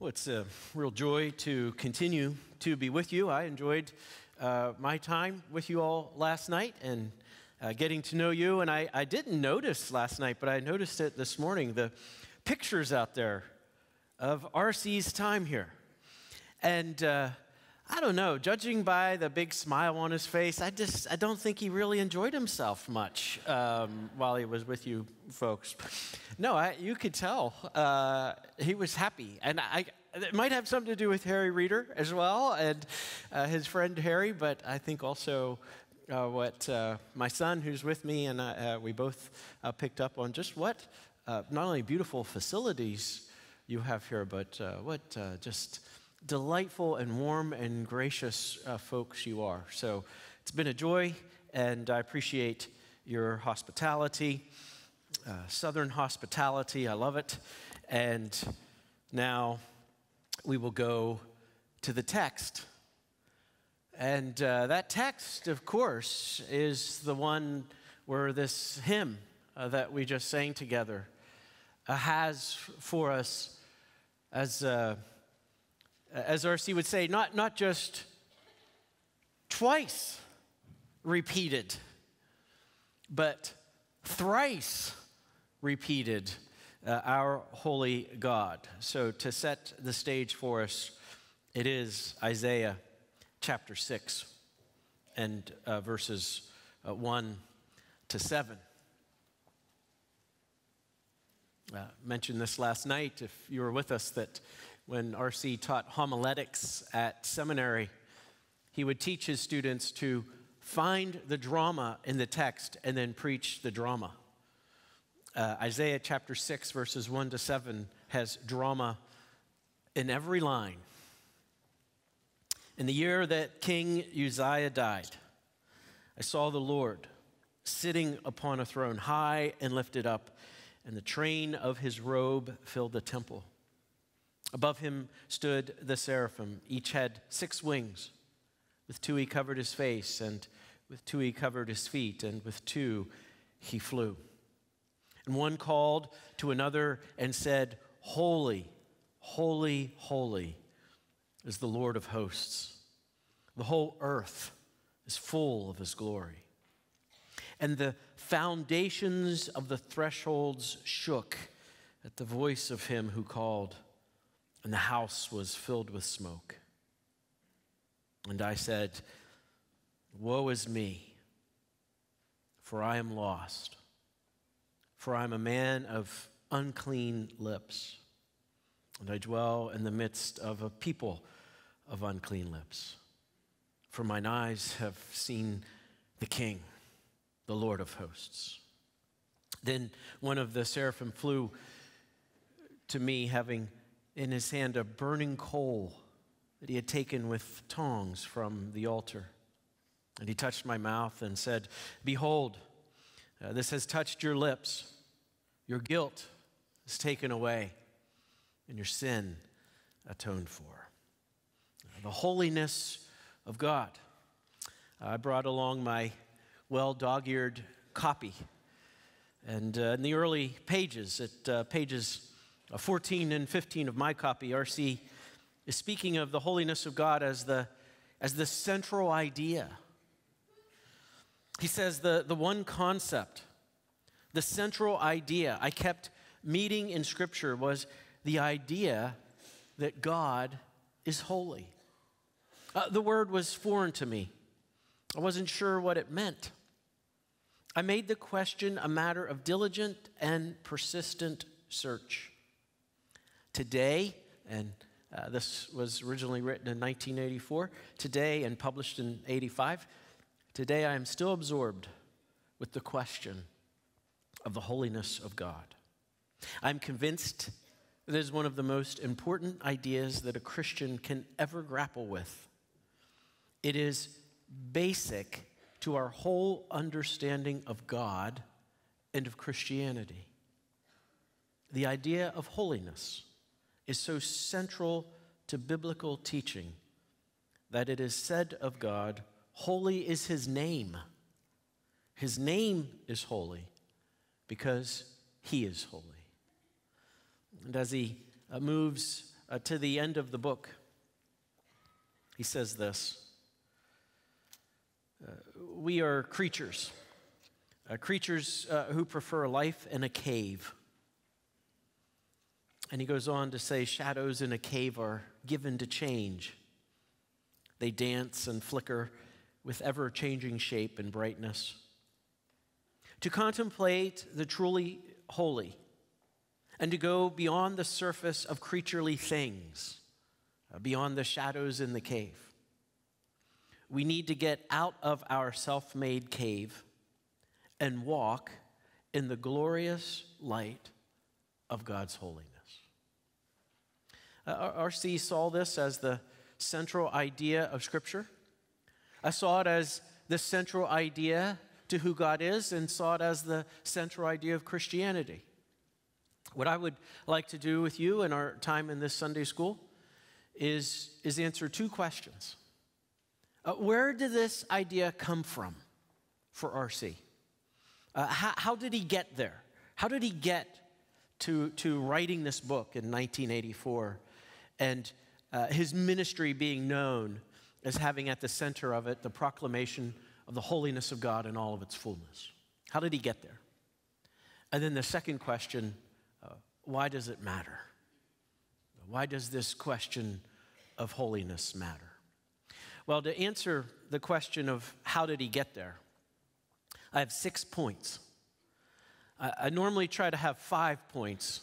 Well, it's a real joy to continue to be with you. I enjoyed uh, my time with you all last night and uh, getting to know you. And I, I didn't notice last night, but I noticed it this morning the pictures out there of RC's time here. And uh, I don't know, judging by the big smile on his face, I just I don't think he really enjoyed himself much um, while he was with you folks. No, I, you could tell uh, he was happy, and I it might have something to do with Harry Reeder as well and uh, his friend Harry, but I think also. Uh, what uh, my son, who's with me, and uh, we both picked up on just what not only beautiful facilities you have here, but what just delightful and warm and gracious uh, folks you are. So it's been a joy, and I appreciate your hospitality, uh, Southern hospitality. I love it. And now we will go to the text. And uh, that text, of course, is the one where this hymn uh, that we just sang together uh, has for us as uh, as R.C. would say, not, not just twice repeated, but thrice repeated uh, our holy God. So, to set the stage for us, it is Isaiah chapter 6 and uh, verses uh, 1 to 7. Uh, mentioned this last night if you were with us that when R.C. taught homiletics at seminary, he would teach his students to find the drama in the text and then preach the drama. Uh, Isaiah chapter 6, verses 1 to 7 has drama in every line. In the year that King Uzziah died, I saw the Lord sitting upon a throne high and lifted up, and the train of his robe filled the temple. Above him stood the seraphim. Each had six wings. With two he covered his face, and with two he covered his feet, and with two he flew. And one called to another and said, Holy, holy, holy is the Lord of hosts. The whole earth is full of his glory. And the foundations of the thresholds shook at the voice of him who called and the house was filled with smoke. And I said, Woe is me, for I am lost, for I am a man of unclean lips, and I dwell in the midst of a people of unclean lips. For mine eyes have seen the King, the Lord of hosts. Then one of the seraphim flew to me, having in his hand a burning coal that he had taken with tongs from the altar. And he touched my mouth and said, Behold, uh, this has touched your lips. Your guilt is taken away, and your sin atoned for. The holiness of God. I brought along my well dog eared copy. And uh, in the early pages, at uh, pages 14 and 15 of my copy, RC is speaking of the holiness of God as the, as the central idea. He says the, the one concept, the central idea I kept meeting in Scripture was the idea that God is holy. Uh, the word was foreign to me. I wasn't sure what it meant. I made the question a matter of diligent and persistent search. Today, and uh, this was originally written in 1984, today and published in 85, today I am still absorbed with the question of the holiness of God. I'm convinced that it is one of the most important ideas that a Christian can ever grapple with. It is basic to our whole understanding of God and of Christianity. The idea of holiness is so central to biblical teaching that it is said of God, Holy is his name. His name is holy because he is holy. And as he uh, moves uh, to the end of the book. He says this uh, We are creatures, creatures who prefer life in a cave. And he goes on to say, Shadows in a cave are given to change. They dance and flicker with ever changing shape and brightness. To contemplate the truly holy and to go beyond the surface of creaturely things, uh, beyond the shadows in the cave. We need to get out of our self made cave and walk in the glorious light of God's holiness. Uh, R.C. saw this as the central idea of Scripture. I saw it as the central idea to who God is and saw it as the central idea of Christianity. What I would like to do with you in our time in this Sunday school is, is answer two questions. Uh, where did this idea come from for RC? Uh, how, how did he get there? How did he get to, to writing this book in 1984 and uh, his ministry being known as having at the center of it the proclamation of the holiness of God in all of its fullness. How did he get there? And then the second question uh, why does it matter? Why does this question of holiness matter? Well, to answer the question of how did he get there, I have six points. I, I normally try to have five points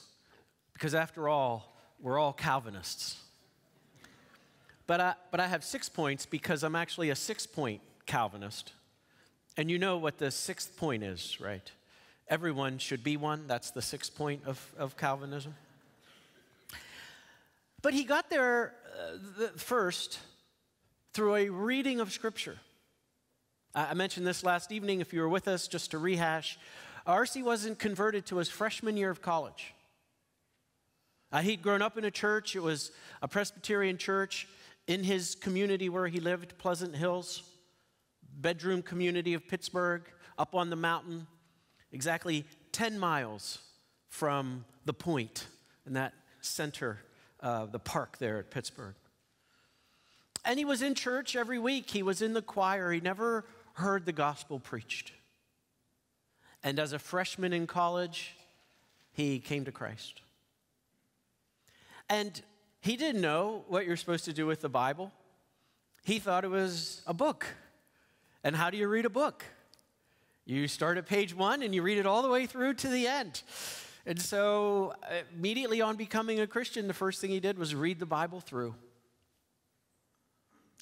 because, after all, we're all Calvinists. But I, but I have six points because I'm actually a six point Calvinist. And you know what the sixth point is, right? Everyone should be one. That's the sixth point of, of Calvinism. But he got there uh, the, first through a reading of Scripture. I, mentioned this last evening, if you were with us, just to rehash. R.C. wasn't converted to his freshman year of college. Uh, he'd grown up in a church, it was a Presbyterian church in his community where he lived, Pleasant Hills, bedroom community of Pittsburgh, up on the mountain, exactly 10 miles from the point in that center, uh, the park there at Pittsburgh. And he was in church every week. He was in the choir. He never heard the gospel preached. And as a freshman in college, he came to Christ. And he didn't know what you're supposed to do with the Bible. He thought it was a book. And how do you read a book? You start at page one and you read it all the way through to the end. And so, immediately on becoming a Christian, the first thing he did was read the Bible through.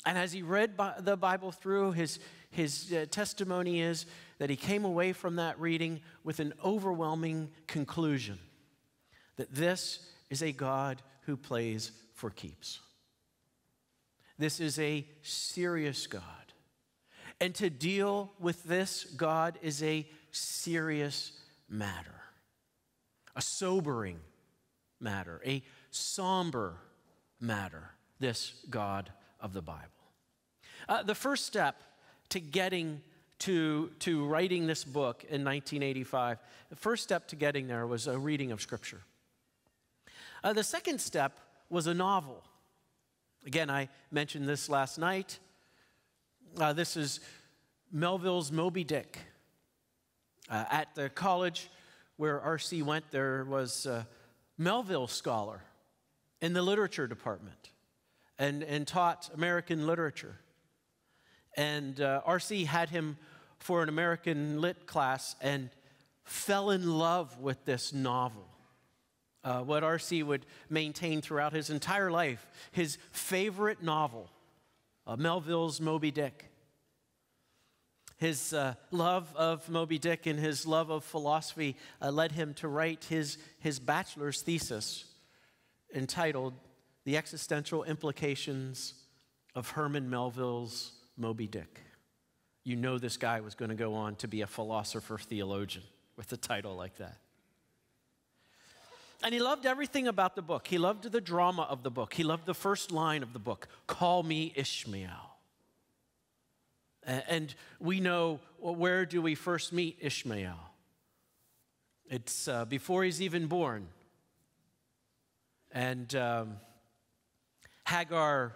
And as he read the Bible through, his, his uh, testimony is that he came away from that reading with an overwhelming conclusion that this is a God who plays for keeps. This is a serious God. And to deal with this God is a serious matter, a sobering matter, a somber matter, this God of the Bible. Uh, the first step to getting to, to writing this book in 1985, the first step to getting there was a reading of Scripture. Uh, the second step was a novel. Again, I mentioned this last night. Uh, this is Melville's Moby Dick. Uh, at the college where R.C. went, there was a Melville scholar in the literature department and, and taught American literature. And uh, R.C. had him for an American lit class and fell in love with this novel uh, what R.C. would maintain throughout his entire life, his favorite novel, uh, Melville's Moby Dick. His uh, love of Moby Dick and his love of philosophy uh, led him to write his, his bachelor's thesis entitled The Existential Implications of Herman Melville's Moby Dick. You know, this guy was going to go on to be a philosopher theologian with a title like that. And he loved everything about the book. He loved the drama of the book. He loved the first line of the book Call me Ishmael. And we know well, where do we first meet Ishmael? It's uh, before he's even born. And um, Hagar,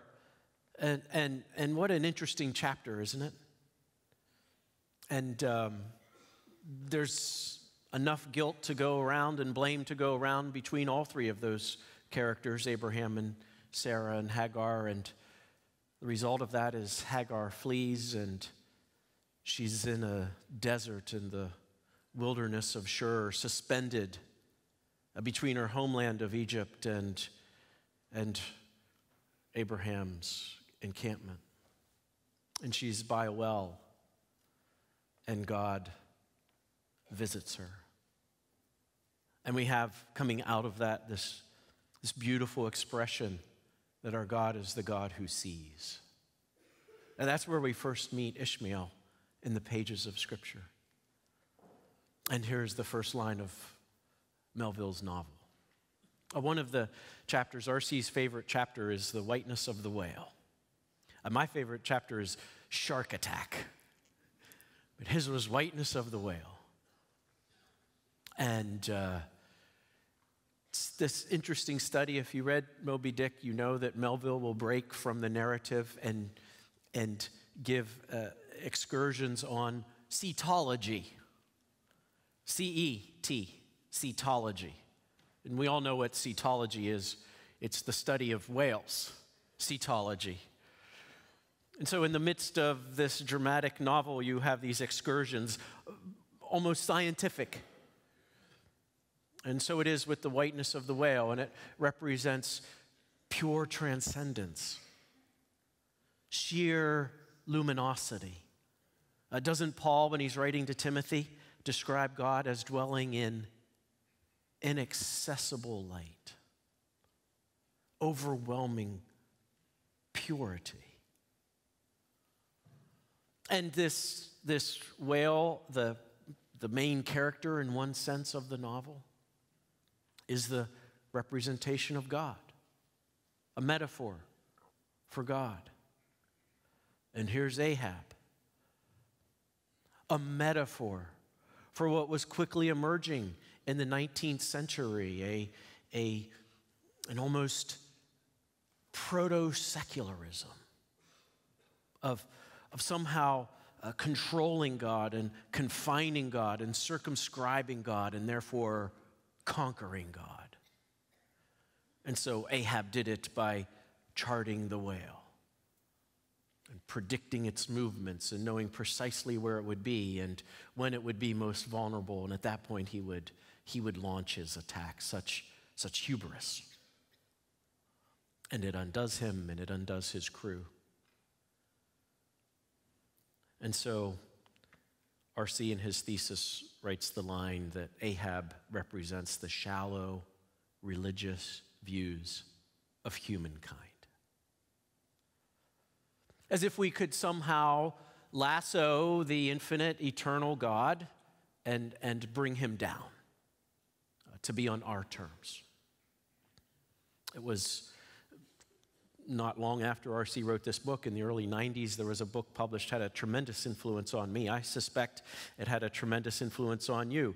and, and, and what an interesting chapter, isn't it? And um, there's enough guilt to go around and blame to go around between all three of those characters Abraham and Sarah and Hagar. And the result of that is Hagar flees and she's in a desert in the wilderness of Shur, suspended uh, between her homeland of Egypt and, and Abraham's encampment. And she's by a well, and God visits her. And we have coming out of that this, this beautiful expression that our God is the God who sees. And that's where we first meet Ishmael in the pages of Scripture. And here's the first line of Melville's novel. Uh, one of the chapters, R.C.'s favorite chapter, is The Whiteness of the Whale. Uh, my favorite chapter is Shark Attack. But his was Whiteness of the Whale. And uh, this interesting study. If you read Moby Dick, you know that Melville will break from the narrative and, and give uh, excursions on cetology. C E T, cetology. And we all know what cetology is it's the study of whales, cetology. And so, in the midst of this dramatic novel, you have these excursions, almost scientific. And so it is with the whiteness of the whale, and it represents pure transcendence, sheer luminosity. Uh, doesn't Paul, when he's writing to Timothy, describe God as dwelling in inaccessible light, overwhelming purity. And this, this whale, the, the main character in one sense of the novel, is the representation of God, a metaphor for God. And here's Ahab, a metaphor for what was quickly emerging in the 19th century, a, a, an almost proto secularism of, of somehow uh, controlling God and confining God and circumscribing God and therefore conquering God. And so Ahab did it by charting the whale and predicting its movements and knowing precisely where it would be and when it would be most vulnerable. And at that point, he would, he would launch his attack. Such, such hubris. And it undoes him and it undoes his crew. And so, R.C. in his thesis writes the line that Ahab represents the shallow religious views of humankind as if we could somehow lasso the infinite, eternal God and, and bring him down uh, to be on our terms. It was not long after R.C. wrote this book in the early 90s, there was a book published, that had a tremendous influence on me. I suspect it had a tremendous influence on you.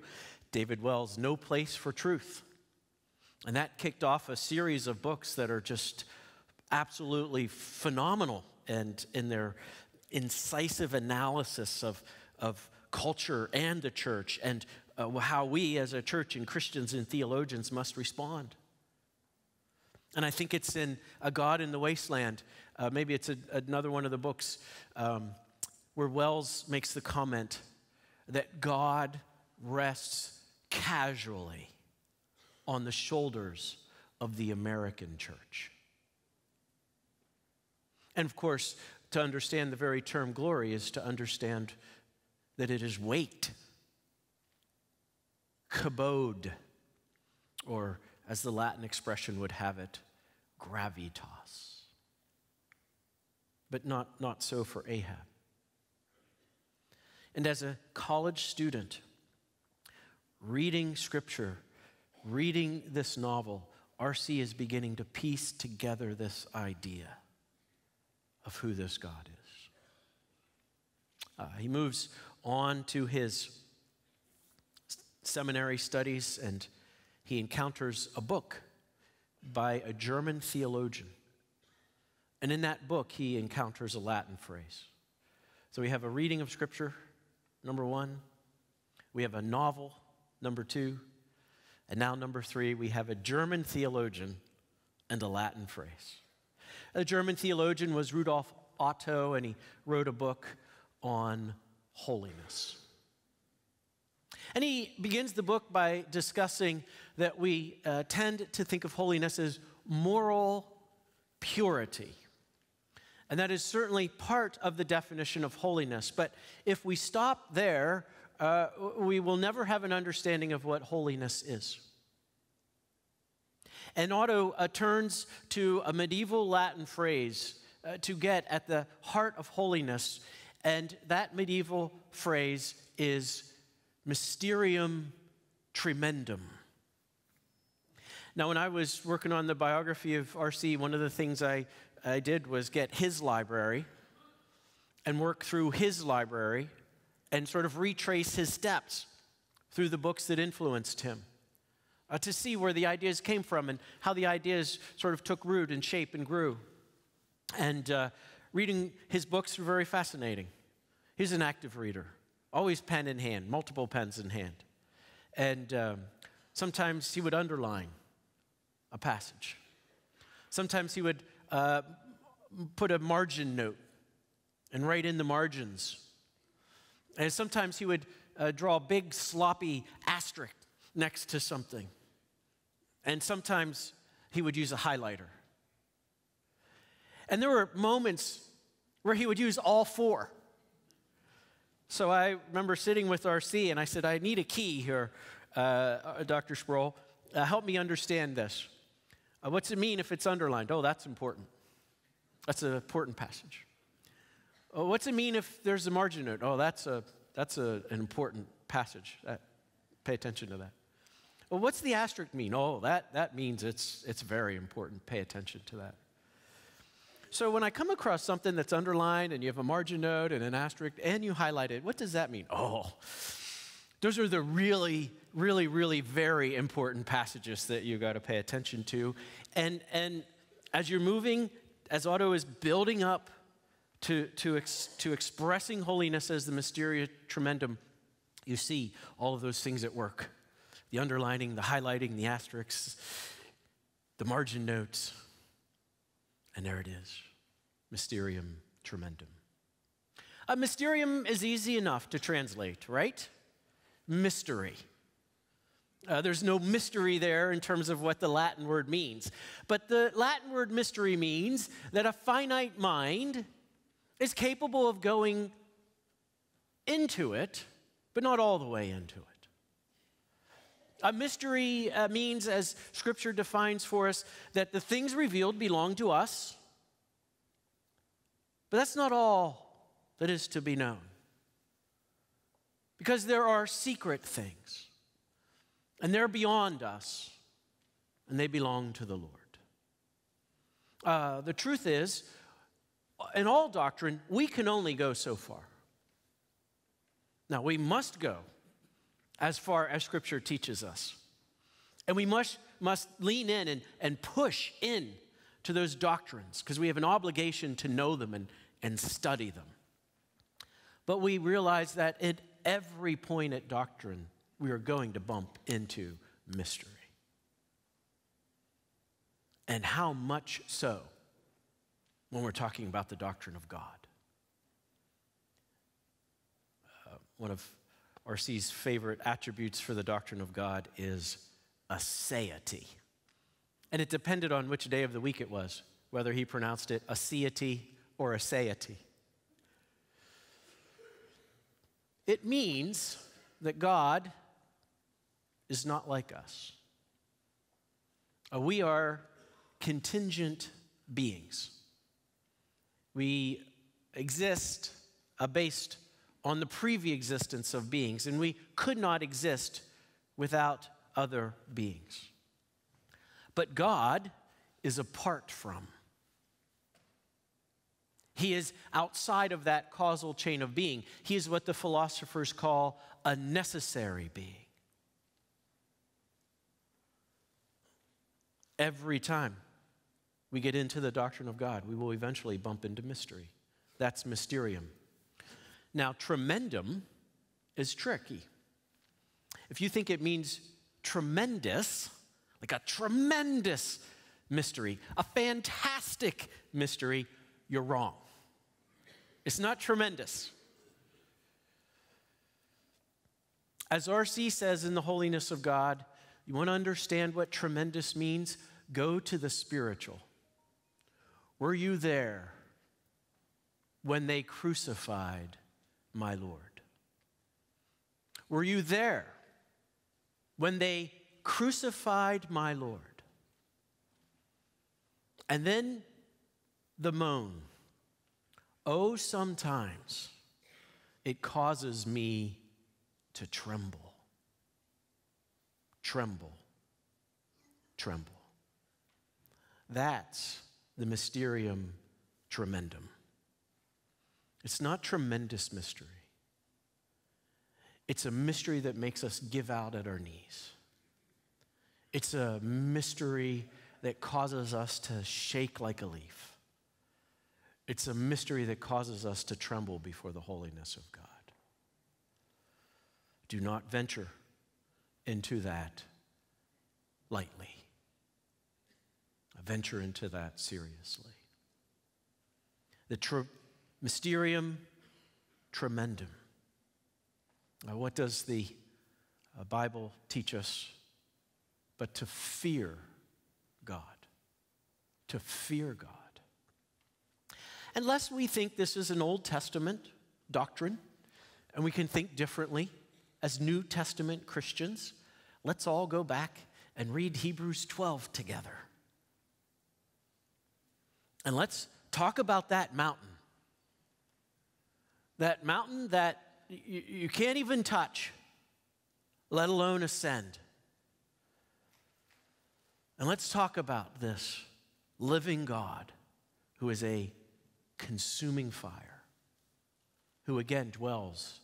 David Wells' No Place for Truth. And that kicked off a series of books that are just absolutely phenomenal and in their incisive analysis of, of culture and the church and uh, how we as a church and Christians and theologians must respond. And I think it's in A God in the Wasteland. Uh, maybe it's a, another one of the books um, where Wells makes the comment that God rests casually on the shoulders of the American church. And of course, to understand the very term glory is to understand that it is weight, kabod, or as the Latin expression would have it, gravitas. But not, not so for Ahab. And as a college student, reading scripture, reading this novel, R.C. is beginning to piece together this idea of who this God is. Uh, he moves on to his seminary studies and he encounters a book by a German theologian And in that book, he encounters a Latin phrase. So we have a reading of Scripture, number one. We have a novel, number two. And now, number three, we have a German theologian and a Latin phrase. A German theologian was Rudolf Otto, and he wrote a book on holiness. And he begins the book by discussing that we uh, tend to think of holiness as moral purity. And that is certainly part of the definition of holiness. But if we stop there, uh, we will never have an understanding of what holiness is. And Otto uh, turns to a medieval Latin phrase uh, to get at the heart of holiness. And that medieval phrase is mysterium tremendum. Now, when I was working on the biography of R.C., one of the things I, I did was get his library and work through his library and sort of retrace his steps through the books that influenced him uh, to see where the ideas came from and how the ideas sort of took root and shape and grew. And uh, reading his books were very fascinating. He's an active reader, always pen in hand, multiple pens in hand. And um, sometimes he would underline a passage. Sometimes he would uh, put a margin note and write in the margins. And sometimes he would uh, draw a big sloppy asterisk next to something. And sometimes he would use a highlighter. And there were moments where he would use all four. So I remember sitting with RC and I said, I need a key here, uh, uh Dr. Sproul. Uh, help me understand this. Uh, what's it mean if it's underlined? Oh, that's important. That's an important passage. Oh, what's it mean if there's a margin note? Oh, that's, a, that's a, an important passage. That, pay attention to that. Well, what's the asterisk mean? Oh, that, that means it's, it's very important. Pay attention to that. So when I come across something that's underlined and you have a margin note and an asterisk and you highlight it, what does that mean? Oh, those are the really, really, really very important passages that you got to pay attention to. And, and as you're moving, as Otto is building up to, to, ex, to expressing holiness as the mysterium Tremendum, you see all of those things at work the underlining, the highlighting, the asterisks, the margin notes. And there it is Mysterium Tremendum. A mysterium is easy enough to translate, right? Mystery. Uh, there's no mystery there in terms of what the Latin word means. But the Latin word mystery means that a finite mind is capable of going into it, but not all the way into it. A mystery uh, means, as Scripture defines for us, that the things revealed belong to us, but that's not all that is to be known. Because there are secret things, and they're beyond us, and they belong to the Lord. Uh, the truth is, in all doctrine, we can only go so far. Now, we must go as far as Scripture teaches us. And we must, must lean in and, and push in to those doctrines because we have an obligation to know them and, and study them. But we realize that at every point at doctrine, we are going to bump into mystery. And how much so when we're talking about the doctrine of God? Uh, one of R.C.'s favorite attributes for the doctrine of God is aseity. And it depended on which day of the week it was, whether he pronounced it aseity or aseity. It means that God is not like us. Uh, we are contingent beings. We exist based on the pre existence of beings, and we could not exist without other beings. But God is apart from. He is outside of that causal chain of being. He is what the philosophers call a necessary being. Every time we get into the doctrine of God, we will eventually bump into mystery. That's mysterium. Now, tremendum is tricky. If you think it means tremendous, like a tremendous mystery, a fantastic mystery, you're wrong. It's not tremendous. As R.C. says in The Holiness of God, you want to understand what tremendous means? Go to the spiritual. Were you there when they crucified my Lord? Were you there when they crucified my Lord? And then the moan. Oh, sometimes it causes me to tremble. Tremble. Tremble. That's the mysterium tremendum. It's not tremendous mystery. It's a mystery that makes us give out at our knees. It's a mystery that causes us to shake like a leaf. It's a mystery that causes us to tremble before the holiness of God. Do not venture into that lightly. Venture into that seriously. The tr- mysterium tremendum. Now, what does the uh, Bible teach us? But to fear God. To fear God. Unless we think this is an Old Testament doctrine and we can think differently as New Testament Christians, let's all go back and read Hebrews 12 together. And let's talk about that mountain. That mountain that you, you can't even touch, let alone ascend. And let's talk about this living God who is a consuming fire, who again dwells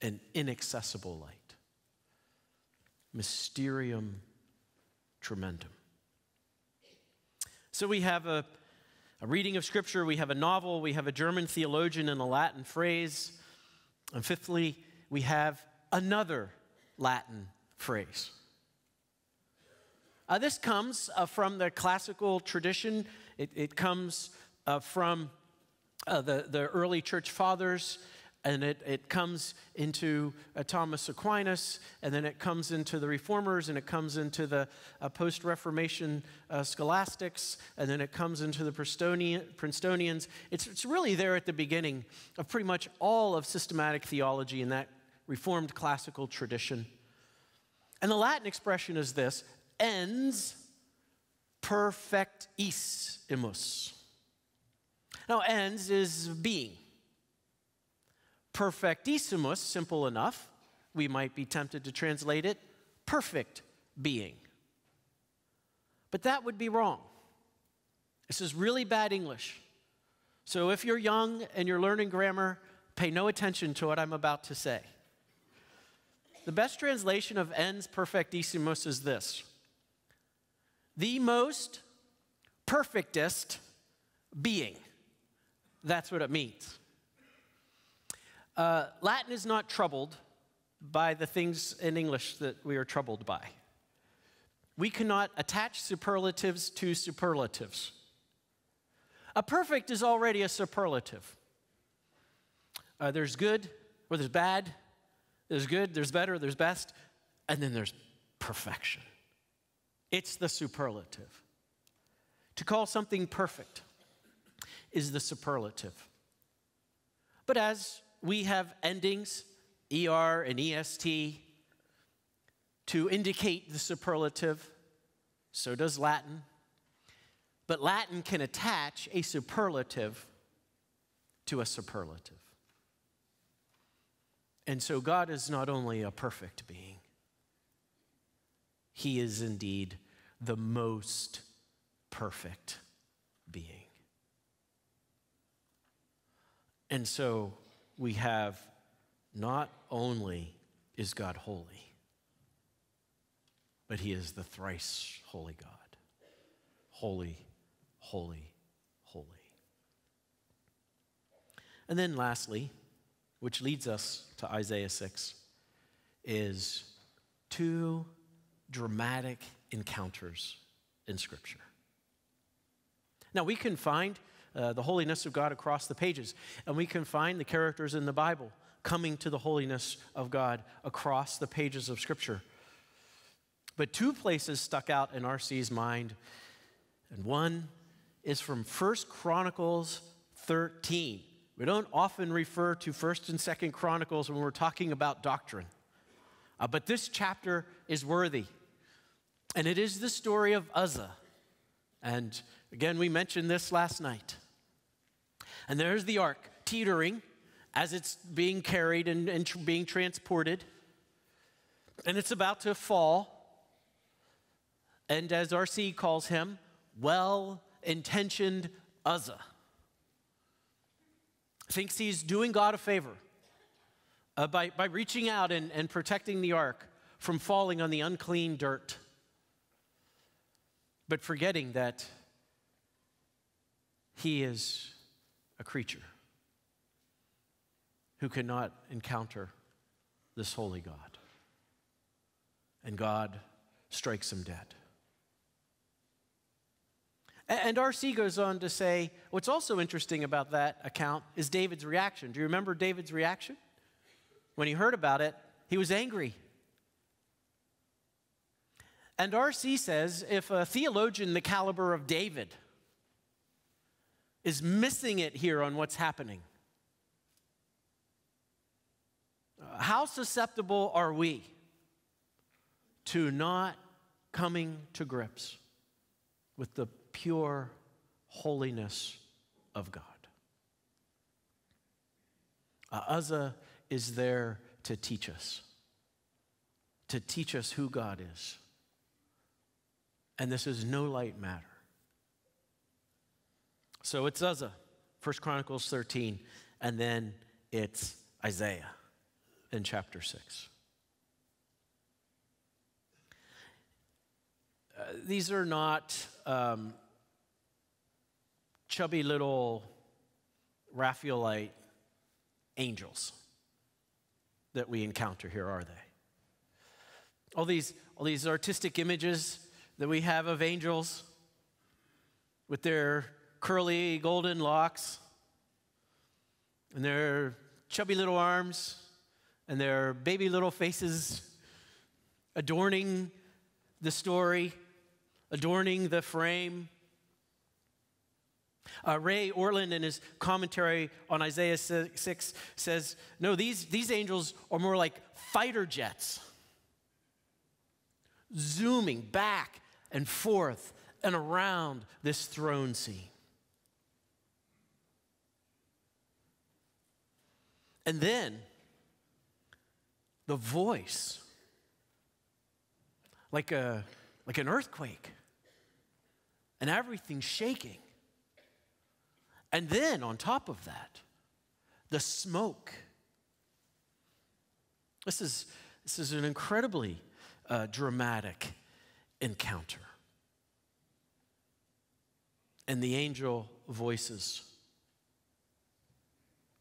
in inaccessible light. Mysterium tremendum. So we have a, a reading of Scripture, we have a novel, we have a German theologian and a Latin phrase. And fifthly, we have another Latin phrase. Uh, this comes uh, from the classical tradition. It, it comes uh, from uh, the, the early church fathers, and it, it comes into uh, Thomas Aquinas, and then it comes into the reformers, and it comes into the uh, post Reformation scholastics, and then it comes into the Princetonian, Princetonians. It's, it's really there at the beginning of pretty much all of systematic theology in that Reformed classical tradition. And the Latin expression is this ens perfectissimus. Now, ens is being. Perfectissimus, simple enough. We might be tempted to translate it perfect being. But that would be wrong. This is really bad English. So if you're young and you're learning grammar, pay no attention to what I'm about to say. The best translation of ens perfectissimus is this the most perfectest being. That's what it means. Uh, Latin is not troubled by the things in English that we are troubled by. We cannot attach superlatives to superlatives. A perfect is already a superlative. Uh, there's good, or there's bad, there's good, there's better, there's best, and then there's perfection. It's the superlative. To call something perfect is the superlative. But as we have endings, ER and EST, to indicate the superlative, so does Latin. But Latin can attach a superlative to a superlative. And so God is not only a perfect being, he is indeed the most perfect being. And so we have not only is God holy, but he is the thrice holy God. Holy, holy, holy. And then lastly, which leads us to Isaiah 6, is two dramatic encounters in Scripture. Now, we can find uh, the holiness of God across the pages, and we can find the characters in the Bible coming to the holiness of God across the pages of Scripture. But two places stuck out in R.C.'s mind, and one is from First Chronicles 13. We don't often refer to First and Second Chronicles when we're talking about doctrine, uh, but this chapter is worthy. And it is the story of Uzzah. And again, we mentioned this last night. And there's the ark teetering as it's being carried and, and tr- being transported. And it's about to fall. And as R.C. calls him, well intentioned Uzzah thinks he's doing God a favor uh, by, by reaching out and, and protecting the ark from falling on the unclean dirt, but forgetting that he is a creature who cannot encounter this holy God. And God strikes him dead. And R.C. goes on to say what's also interesting about that account is David's reaction. Do you remember David's reaction? When he heard about it, he was angry. And R.C. says if a theologian the caliber of David is missing it here on what's happening, how susceptible are we to not coming to grips with the pure holiness of God. Uzzah is there to teach us, to teach us who God is. And this is no light matter. So it's Uzzah, 1 Chronicles 13, and then it's Isaiah in chapter 6. Uh, these are not um, chubby little Raphaelite angels that we encounter here, are they? All these, all these artistic images that we have of angels with their curly golden locks and their chubby little arms and their baby little faces adorning the story, adorning the frame. Uh, Ray Ortlund, in his commentary on Isaiah 6, says, No, these, these angels are more like fighter jets, zooming back and forth and around this throne scene. And then the voice, like, a, like an earthquake, and everything shaking. And then on top of that, the smoke. This is, this is an incredibly uh, dramatic encounter. And the angel voices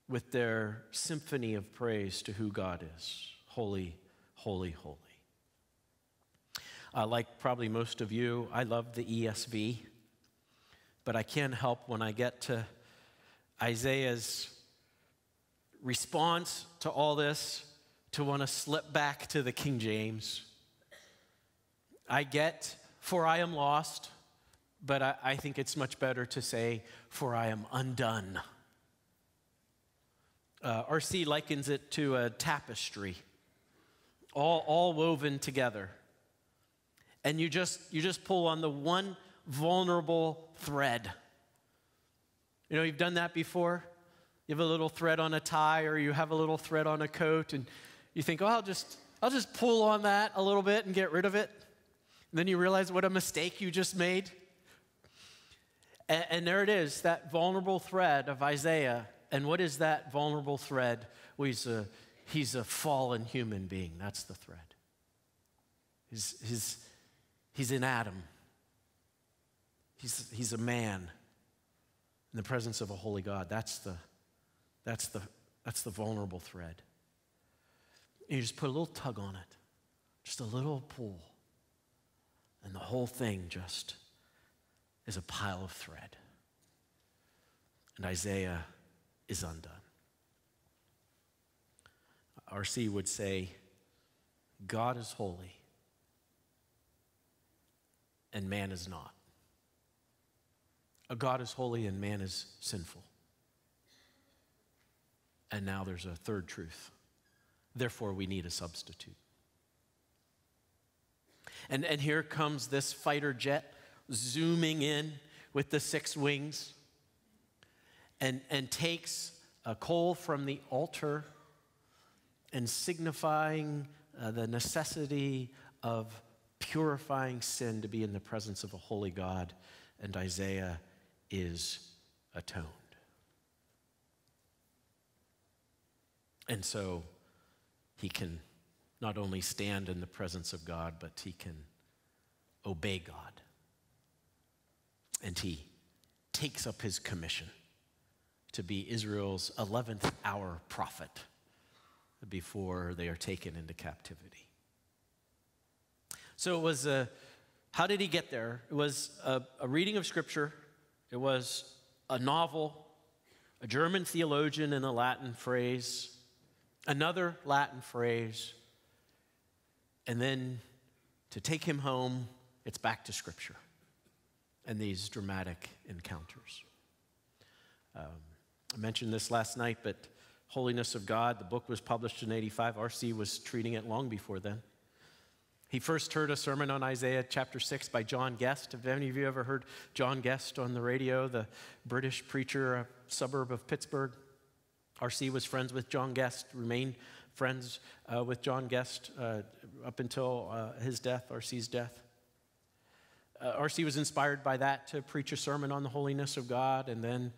with their symphony of praise to who God is holy, holy, holy. Uh, like probably most of you, I love the ESV, but I can't help when I get to Isaiah's response to all this to want to slip back to the King James. I get, for I am lost, but I, I think it's much better to say, for I am undone. Uh, R.C. likens it to a tapestry, all, all woven together. And you just, you just pull on the one vulnerable thread you know, you've done that before. You have a little thread on a tie or you have a little thread on a coat and you think, oh, I'll just, I'll just pull on that a little bit and get rid of it. And then you realize what a mistake you just made. And, and there it is, that vulnerable thread of Isaiah. And what is that vulnerable thread? Well, he's a, he's a fallen human being. That's the thread. He's, he's, he's in Adam. He's, he's a man in the presence of a holy God. That's the, that's the, that's the vulnerable thread. And you just put a little tug on it, just a little pull, and the whole thing just is a pile of thread. And Isaiah is undone. R.C. would say, God is holy and man is not. A God is holy and man is sinful. And now there's a third truth. Therefore, we need a substitute. And, and here comes this fighter jet zooming in with the six wings and, and takes a coal from the altar and signifying uh, the necessity of purifying sin to be in the presence of a holy God. And Isaiah is atoned. And so he can not only stand in the presence of God, but he can obey God. And he takes up his commission to be Israel's 11th hour prophet before they are taken into captivity. So it was a, how did he get there? It was a, a reading of scripture, it was a novel, a German theologian in a Latin phrase, another Latin phrase, and then to take him home, it's back to scripture and these dramatic encounters. Um, I mentioned this last night, but Holiness of God, the book was published in 85. R.C. was treating it long before then. He first heard a sermon on Isaiah chapter 6 by John Guest. Have any of you ever heard John Guest on the radio, the British preacher, a suburb of Pittsburgh? R.C. was friends with John Guest, remained friends uh, with John Guest uh, up until uh, his death, R.C.'s death. Uh, R.C. was inspired by that to preach a sermon on the holiness of God, and then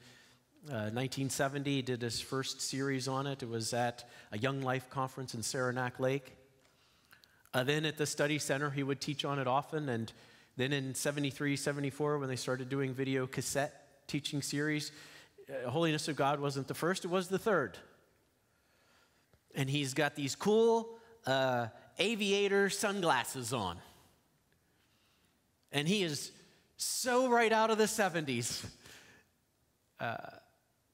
1970 uh, did his first series on it. It was at a Young Life conference in Saranac Lake. Uh, then at the study center, he would teach on it often. And then in 73, 74, when they started doing video cassette teaching series, uh, Holiness of God wasn't the first, it was the third. And he's got these cool uh, aviator sunglasses on. And he is so right out of the 70s. Uh,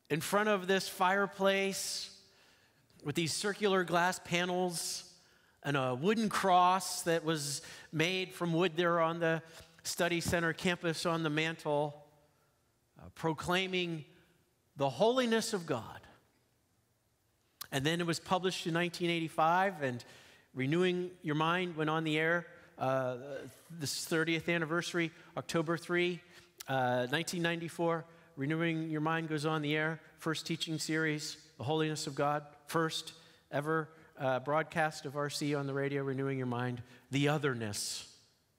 in front of this fireplace with these circular glass panels and a wooden cross that was made from wood there on the study center campus on the mantle, uh, proclaiming the holiness of God. And then it was published in 1985, and Renewing Your Mind went on the air uh, this 30th anniversary, October 3, uh, 1994. Renewing Your Mind goes on the air, first teaching series, The Holiness of God, first ever uh, broadcast of RC on the radio, Renewing Your Mind, The Otherness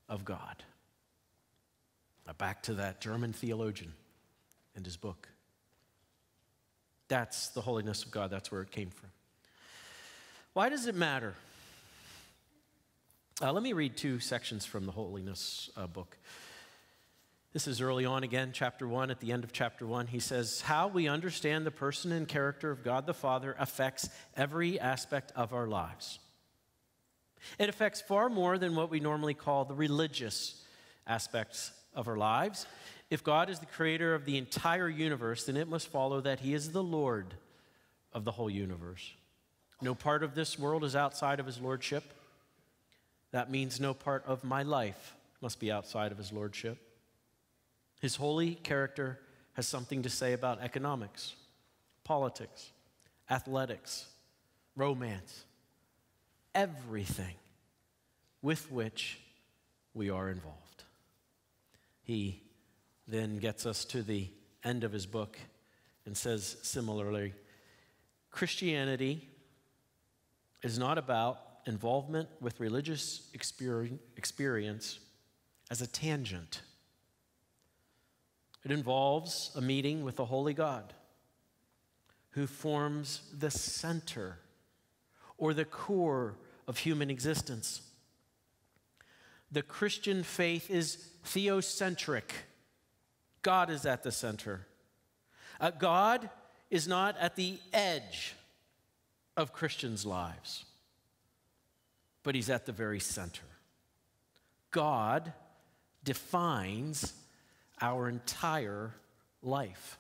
of God. Now back to that German theologian and his book. That's the holiness of God, that's where it came from. Why does it matter? Uh, let me read two sections from the holiness uh, book. This is early on again, chapter 1, at the end of chapter 1. He says, How we understand the person and character of God the Father affects every aspect of our lives. It affects far more than what we normally call the religious aspects of our lives. If God is the creator of the entire universe, then it must follow that He is the Lord of the whole universe. No part of this world is outside of His Lordship. That means no part of my life must be outside of His Lordship. His holy character has something to say about economics, politics, athletics, romance, everything with which we are involved. He then gets us to the end of his book and says similarly Christianity is not about involvement with religious experience as a tangent it involves a meeting with the Holy God who forms the center or the core of human existence. The Christian faith is theocentric, God is at the center. Uh, God is not at the edge of Christians' lives, but He's at the very center. God defines our entire life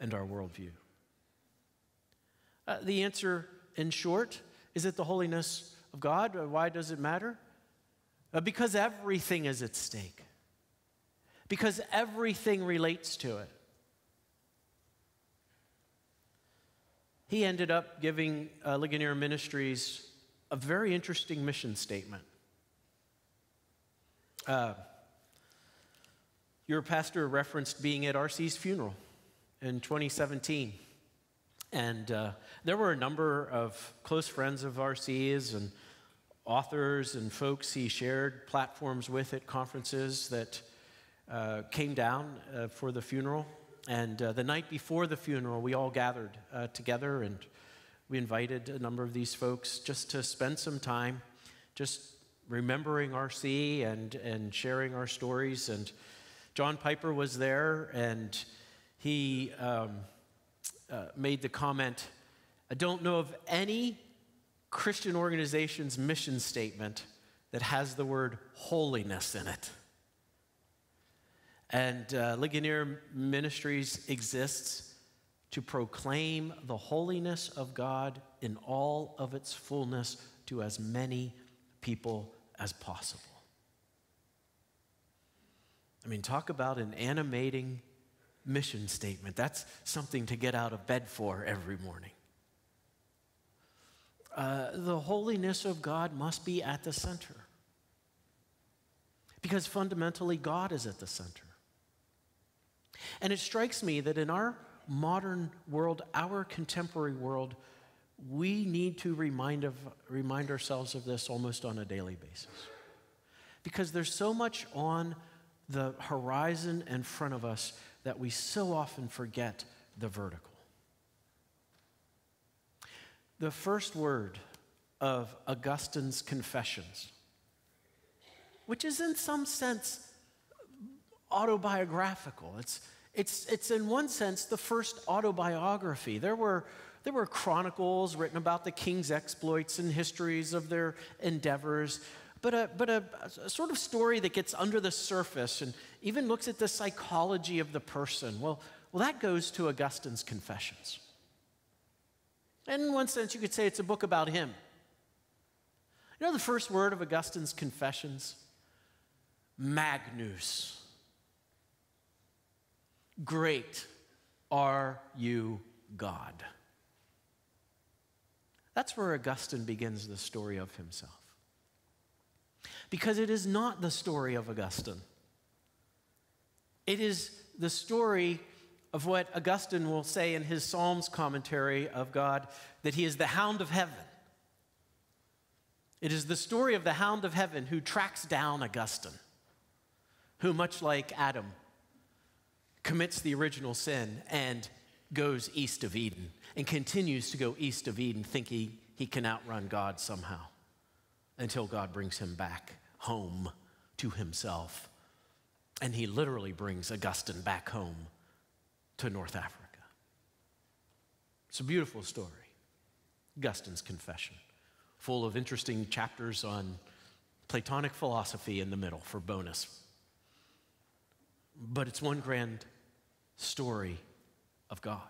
and our worldview. Uh, the answer, in short, is it the holiness of God? Uh, why does it matter? Uh, because everything is at stake, because everything relates to it. He ended up giving uh, Ligonier Ministries a very interesting mission statement. Uh, your pastor referenced being at RC's funeral in 2017. And uh, there were a number of close friends of RC's and authors and folks he shared platforms with at conferences that uh, came down uh, for the funeral. And uh, the night before the funeral, we all gathered uh, together and we invited a number of these folks just to spend some time just remembering RC and, and sharing our stories. And John Piper was there and he um, uh, made the comment I don't know of any Christian organization's mission statement that has the word holiness in it. And uh, Ligonier Ministries exists to proclaim the holiness of God in all of its fullness to as many people as possible. I mean, talk about an animating mission statement. That's something to get out of bed for every morning. Uh, the holiness of God must be at the center. Because fundamentally, God is at the center. And it strikes me that in our modern world, our contemporary world, we need to remind, of, remind ourselves of this almost on a daily basis. Because there's so much on the horizon in front of us that we so often forget the vertical. The first word of Augustine's Confessions, which is in some sense autobiographical. It's, it's, it's in one sense the first autobiography. There were, there were chronicles written about the king's exploits and histories of their endeavors, but, a, but a, a sort of story that gets under the surface and even looks at the psychology of the person. Well, well, that goes to Augustine's Confessions. And in one sense, you could say it's a book about him. You know the first word of Augustine's Confessions? Magnus. Great are you, God. That's where Augustine begins the story of himself. Because it is not the story of Augustine, it is the story of what Augustine will say in his Psalms commentary of God that he is the hound of heaven. It is the story of the hound of heaven who tracks down Augustine, who, much like Adam, commits the original sin and goes east of Eden and continues to go east of Eden, thinking he can outrun God somehow until God brings him back home to himself. And he literally brings Augustine back home to North Africa. It's a beautiful story. Augustine's Confession, full of interesting chapters on Platonic philosophy in the middle for bonus. But it's one grand story of God.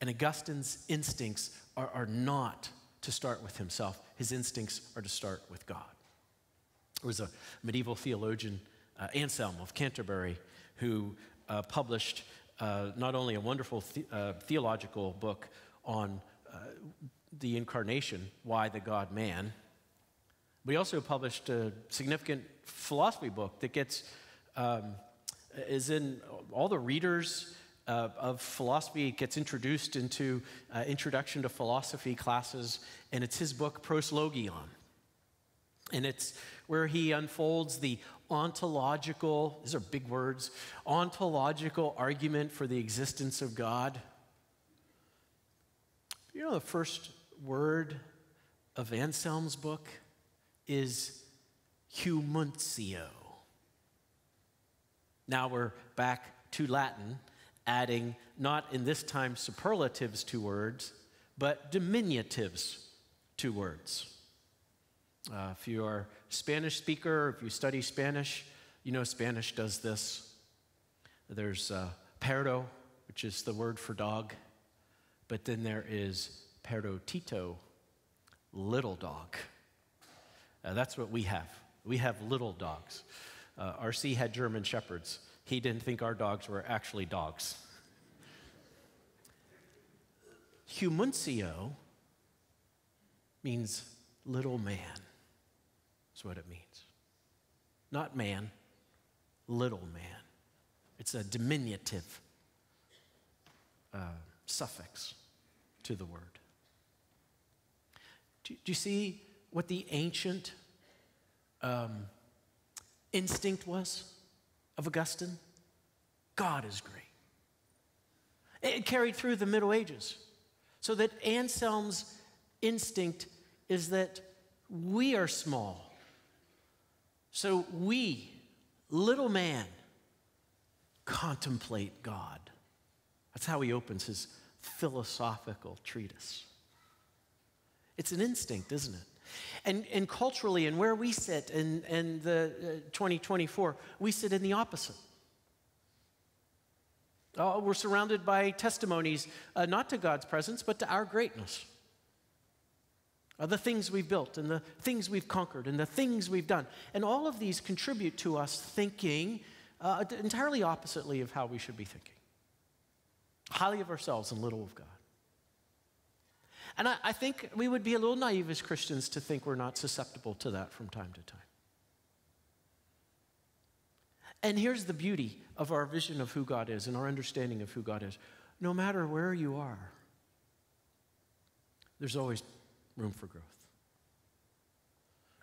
And Augustine's instincts are, are not to start with himself, his instincts are to start with God. There was a medieval theologian, uh, Anselm of Canterbury, who uh, published uh, not only a wonderful the- uh, theological book on uh, the incarnation, why the God man, but he also published a significant philosophy book that gets um, is in all the readers uh, of philosophy gets introduced into uh, introduction to philosophy classes and it's his book proslogion. And it's where he unfolds the ontological these are big words ontological argument for the existence of god. You know the first word of anselm's book is homuncio. Now we're back to Latin, adding not in this time superlatives to words, but diminutives to words. Uh, if you are a Spanish speaker, if you study Spanish, you know Spanish does this. There's uh, perro, which is the word for dog, but then there is perrotito, little dog. Uh, that's what we have. We have little dogs. Uh, RC had German shepherds. He didn't think our dogs were actually dogs. Homuncio means little man, That's what it means. Not man, little man. It's a diminutive uh, suffix to the word. Do, do, you see what the ancient um, instinct was of Augustine? God is great. It carried through the Middle Ages. So that Anselm's instinct is that we are small. So we, little man, contemplate God. That's how he opens his philosophical treatise. It's an instinct, isn't it? And, and culturally, and where we sit in, in the uh, 2024, we sit in the opposite. Uh, we're surrounded by testimonies, uh, not to God's presence, but to our greatness. Uh, the things we've built, and the things we've conquered, and the things we've done. And all of these contribute to us thinking uh, entirely oppositely of how we should be thinking highly of ourselves and little of God. And I, I think we would be a little naive as Christians to think we're not susceptible to that from time to time. And here's the beauty of our vision of who God is and our understanding of who God is. No matter where you are, there's always room for growth.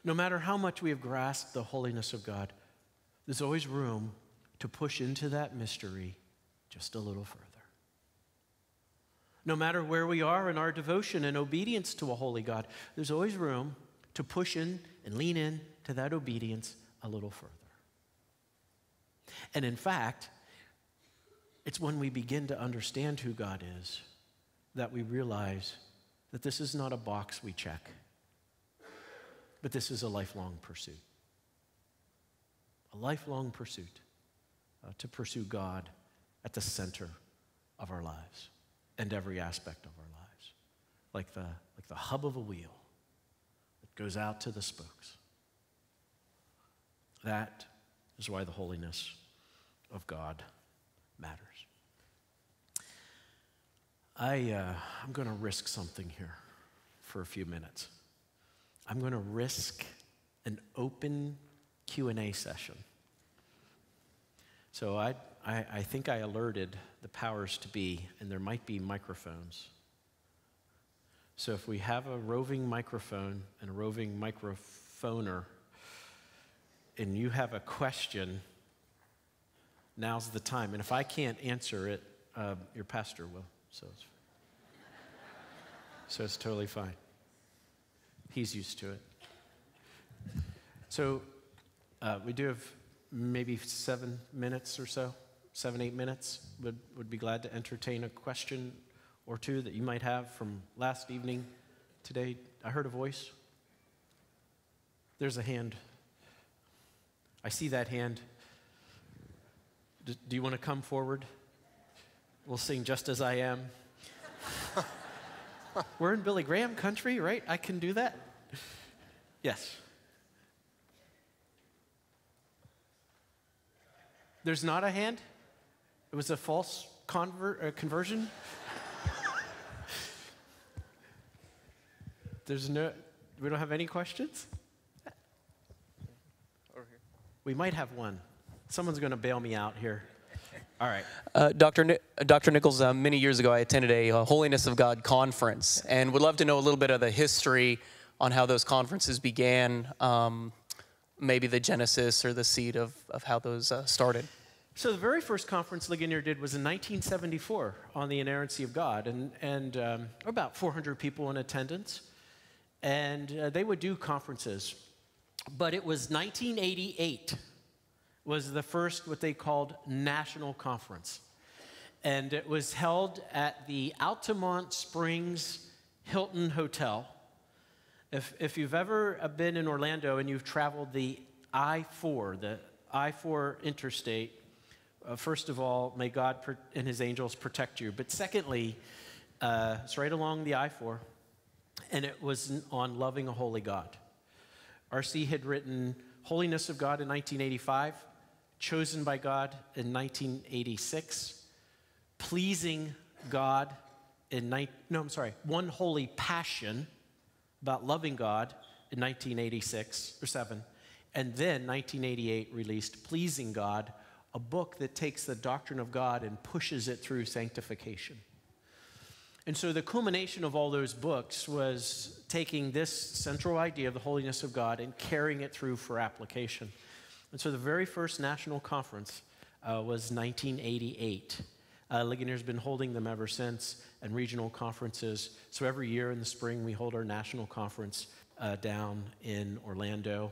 No matter how much we have grasped the holiness of God, there's always room to push into that mystery just a little further. No matter where we are in our devotion and obedience to a holy God, there's always room to push in and lean in to that obedience a little further. And in fact, it's when we begin to understand who God is that we realize that this is not a box we check, but this is a lifelong pursuit. A lifelong pursuit uh, to pursue God at the center of our lives and every aspect of our lives, like the, like the hub of a wheel that goes out to the spokes. That is why the holiness of God matters. I, uh, I'm going to risk something here for a few minutes. I'm going to risk an open Q&A session. So I, I, I think I alerted the powers to be, and there might be microphones. So if we have a roving microphone and a roving microphoner, and you have a question, now's the time. And if I can't answer it, uh, your pastor will. So it's, so it's totally fine. He's used to it. So uh, we do have maybe seven minutes or so, seven, eight minutes. Would, would be glad to entertain a question or two that you might have from last evening, today. I heard a voice. There's a hand. I see that hand. Do, do you want to come forward? We'll sing Just As I Am. We're in Billy Graham country, right? I can do that? Yes. There's not a hand? It was a false convert, uh, conversion? There's no, we don't have any questions? We might have one. Someone's going to bail me out here. All right. Uh, Dr. Ni- Dr. Nichols, uh, many years ago, I attended a uh, Holiness of God conference and would love to know a little bit of the history on how those conferences began, um, maybe the genesis or the seed of, of how those uh, started. So, the very first conference Ligonier did was in 1974 on the inerrancy of God, and, and um, about 400 people in attendance. And uh, they would do conferences. But it was 1988 was the first, what they called, national conference. And it was held at the Altamonte Springs Hilton Hotel. If, if you've ever been in Orlando and you've traveled the I 4, the I 4 interstate, uh, first of all, may God and his angels protect you. But secondly, uh, it's right along the I 4, and it was on loving a holy God. R.C. had written Holiness of God in 1985, Chosen by God in 1986, Pleasing God in, ni- no, I'm sorry, One Holy Passion about loving God in 1986 or 7, and then 1988 released Pleasing God, a book that takes the doctrine of God and pushes it through sanctification. And so the culmination of all those books was taking this central idea of the holiness of God and carrying it through for application. And so the very first national conference uh, was 1988. Uh, Ligonier's been holding them ever since, and regional conferences. So every year in the spring, we hold our national conference uh, down in Orlando.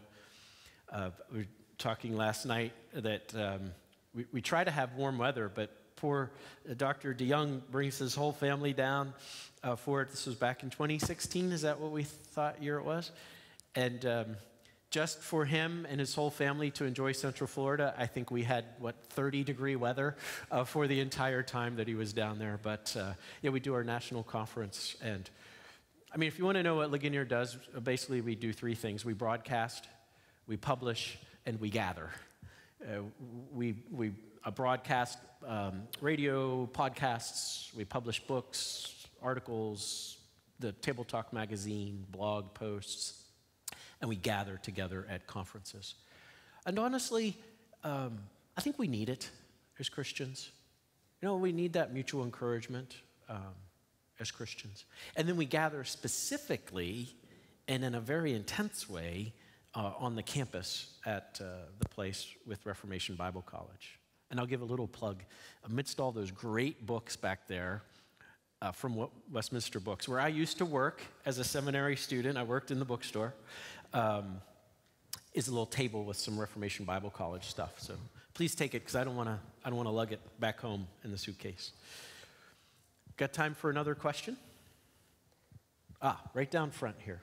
Uh, we were talking last night that um, we, we try to have warm weather, but poor uh, Dr. DeYoung brings his whole family down uh, for it. This was back in 2016. Is that what we thought year it was? And um, just for him and his whole family to enjoy Central Florida, I think we had, what, 30 degree weather uh, for the entire time that he was down there. But uh, yeah, we do our national conference. And I mean, if you want to know what Ligonier does, basically we do three things we broadcast, we publish, and we gather. Uh, we, we broadcast um, radio, podcasts, we publish books, articles, the Tabletalk magazine, blog posts, and we gather together at conferences. And honestly, um, I think we need it as Christians. You know, we need that mutual encouragement um, as Christians. And then we gather specifically and in a very intense way uh, on the campus at uh, the place with Reformation Bible College. And I'll give a little plug. Amidst all those great books back there uh, from Westminster Books, where I used to work as a seminary student, I worked in the bookstore, um, is a little table with some Reformation Bible College stuff. So please take it because I don't want to. I don't want to lug it back home in the suitcase. Got time for another question? Ah, right down front here.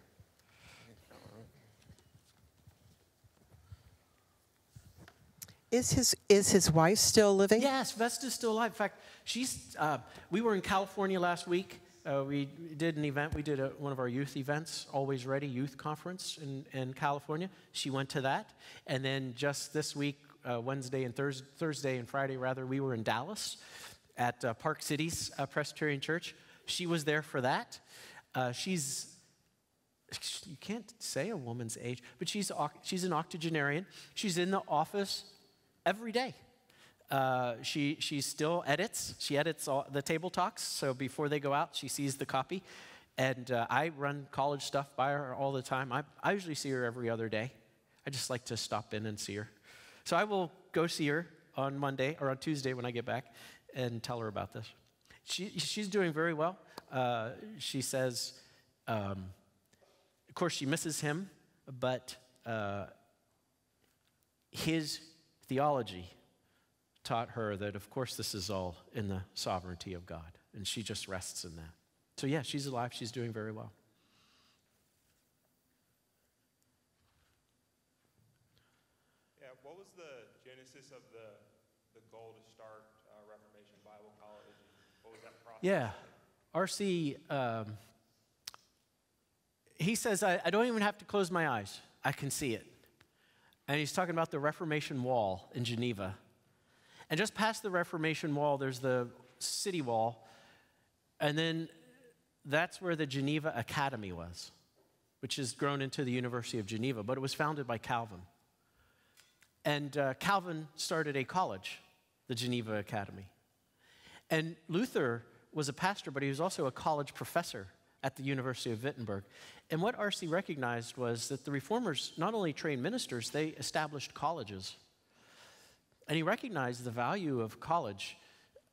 Is his, is his wife still living? Yes, Vesta's still alive. In fact, she's, uh, we were in California last week. Uh, we did an event. We did a, one of our youth events, Always Ready Youth Conference in, in California. She went to that. And then just this week, uh, Wednesday and Thurs- Thursday and Friday, rather, we were in Dallas at uh, Park Cities uh, Presbyterian Church. She was there for that. Uh, she's you can't say a woman's age, but she's, she's an octogenarian. She's in the office every day. Uh, she, she still edits. She edits all the table talks. So before they go out, she sees the copy. And uh, I run college stuff by her all the time. I, I usually see her every other day. I just like to stop in and see her. So I will go see her on Monday or on Tuesday when I get back and tell her about this. She, she's doing very well. Uh, she says, um, of course, she misses him, but uh, his theology taught her that, of course, this is all in the sovereignty of God, and she just rests in that. So, yeah, she's alive, she's doing very well. Yeah, what was the genesis of the, the goal to start uh, Reformation Bible College? What was that process? Yeah, R.C. Um, he says, I, I don't even have to close my eyes, I can see it. And he's talking about the Reformation Wall in Geneva. And just past the Reformation Wall, there's the city wall. And then that's where the Geneva Academy was, which has grown into the University of Geneva, but it was founded by Calvin. And uh, Calvin started a college, the Geneva Academy. And Luther was a pastor, but he was also a college professor at the University of Wittenberg. And what R.C. recognized was that the reformers not only trained ministers, they established colleges. And he recognized the value of college.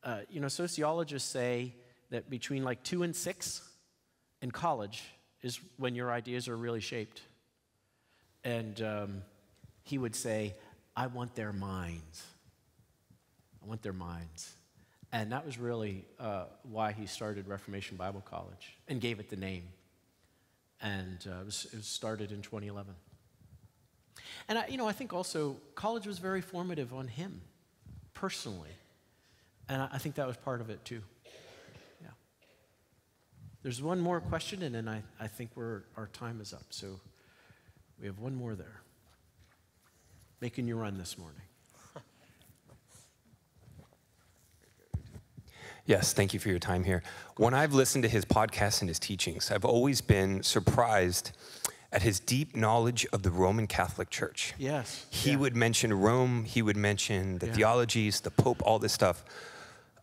Uh, you know, sociologists say that between like two and six in college is when your ideas are really shaped. And um, he would say, I want their minds. I want their minds. And that was really uh, why he started Reformation Bible College and gave it the name. And uh, it, was, it was started in 2011. And I, you know, I think also college was very formative on him personally. And I, think that was part of it too. Yeah. There's one more question, and then I, I think we're, our time is up. So we have one more there. Making you run this morning. Yes, thank you for your time here. When I've listened to his podcasts and his teachings, I've always been surprised at his deep knowledge of the Roman Catholic Church. Yes. He yeah. would mention Rome, he would mention the Yeah. theologies, the Pope, all this stuff.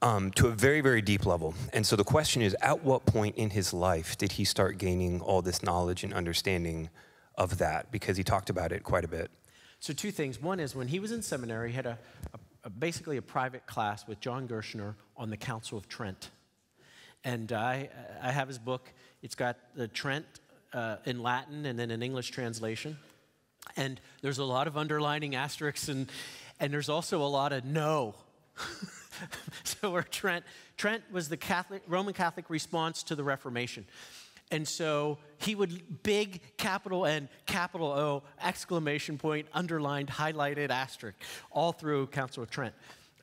Um, to a very, very deep level. And so the question is at what point in his life did he start gaining all this knowledge and understanding of that? Because he talked about it quite a bit. So, two things. One is when he was in seminary, he had a, a, a basically a private class with John Gerstner on the Council of Trent. And I, I have his book. It's got the Trent uh, in Latin and then an English translation. And there's a lot of underlining asterisks, and, and there's also a lot of no. so where Trent, Trent was the Catholic, Roman Catholic response to the Reformation. And so he would big capital N, capital O, exclamation point, underlined, highlighted, asterisk, all through Council of Trent.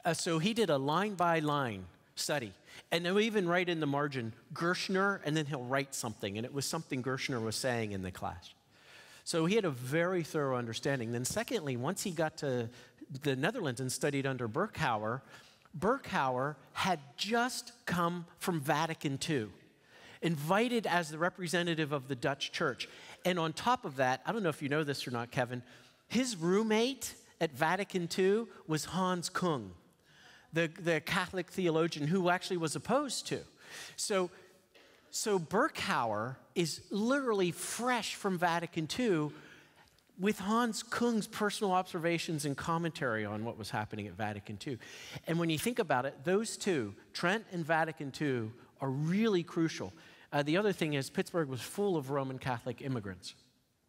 Uh, so he did a line by line study. And he'll even write in the margin Gerstner, and then he'll write something. And it was something Gerstner was saying in the class. So he had a very thorough understanding. Then, secondly, once he got to the Netherlands and studied under Berkouwer, Berkouwer had just come from Vatican II, invited as the representative of the Dutch church. And on top of that, I don't know if you know this or not, Kevin, his roommate at Vatican II was Hans Kung, the, the Catholic theologian who actually was opposed to. So so Berkouwer is literally fresh from Vatican II with Hans Kung's personal observations and commentary on what was happening at Vatican II. And when you think about it, those two, Trent and Vatican II, are really crucial. Uh, the other thing is, Pittsburgh was full of Roman Catholic immigrants.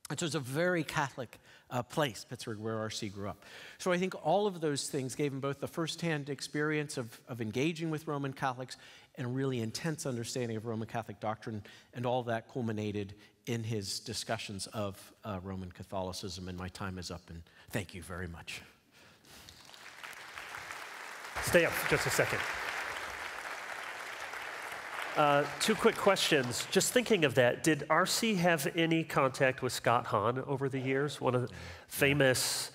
And so it's a very Catholic uh, place, Pittsburgh, where RC grew up. So I think all of those things gave him both the firsthand experience of, of engaging with Roman Catholics and a really intense understanding of Roman Catholic doctrine, and all that culminated in his discussions of uh, Roman Catholicism. And my time is up, and thank you very much. Stay up just a second. Uh, two quick questions. Just thinking of that, did RC have any contact with Scott Hahn over the years? One of the famous,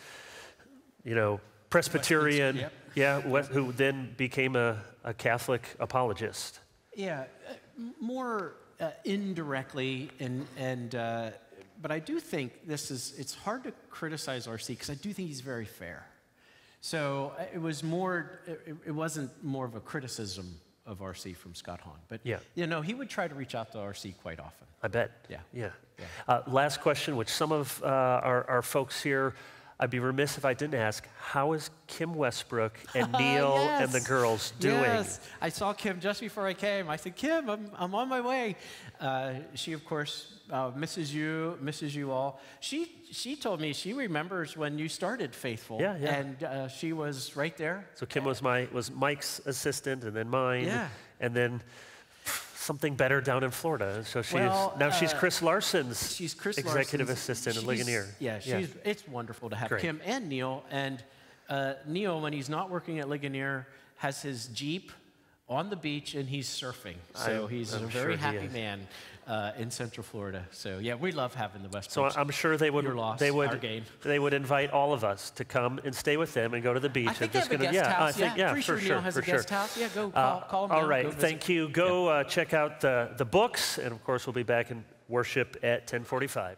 you know, Presbyterian, Yep. yeah, who then became a, a Catholic apologist. Yeah, uh, more uh, indirectly, and, and uh, but I do think this is, it's hard to criticize RC because I do think he's very fair. So uh, it was more, it, it wasn't more of a criticism of RC from Scott Hahn. But, Yeah. you know, he would try to reach out to RC quite often. I bet. Yeah. Yeah. Yeah. Uh, last question, which some of uh, our, our folks here, I'd be remiss if I didn't ask. How is Kim Westbrook and Neil and the girls doing? Yes, I saw Kim just before I came. I said, Kim, I'm, I'm on my way. Uh, she, of course, uh, misses you, misses you all. She, she told me she remembers when you started Faithful. Yeah, yeah. And uh, she was right there. So Kim was my was Mike's assistant, and then mine, Yeah. and then something better down in Florida. So she's Well, now she's uh, Chris Larson's She's Chris executive Larson's- assistant at she's- Ligonier. Yeah, she's, it's wonderful to have Great. Kim and Neil. And uh, Neil, when he's not working at Ligonier, has his Jeep on the beach and he's surfing. So I'm- he's I'm a very he happy man uh, in Central Florida. So yeah, we love having the West So Coast. I'm sure they would loss, they would they would invite all of us to come and stay with them and go to the beach. I think they have a gonna, guest yeah, house. I think yeah, yeah, for sure sure, has for a guest sure. house. Yeah, go Uh, call, call him all down, right, thank you. Go uh, check out the the books, and of course we'll be back in worship at 10:45.